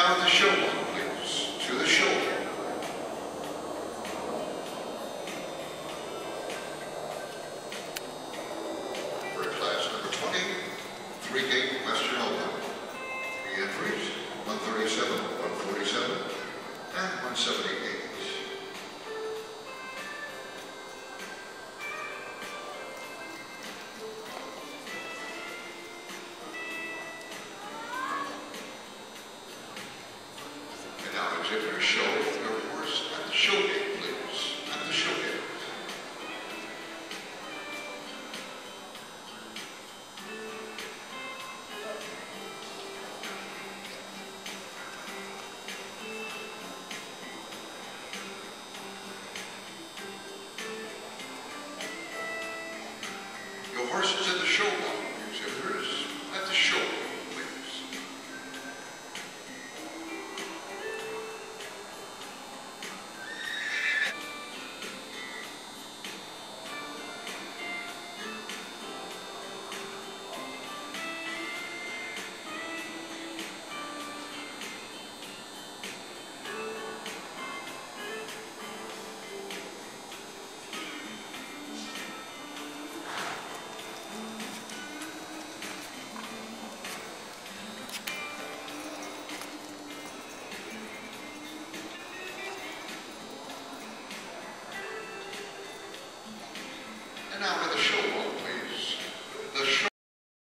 out the shoulder, please, to the shoulder. For class number 20, three gait Western Open. Three entries, 137, 147, and 178. particular show there was at the show gait, please, at the show gait. Your horse is at the show, exhibitors, at the show. And now to the show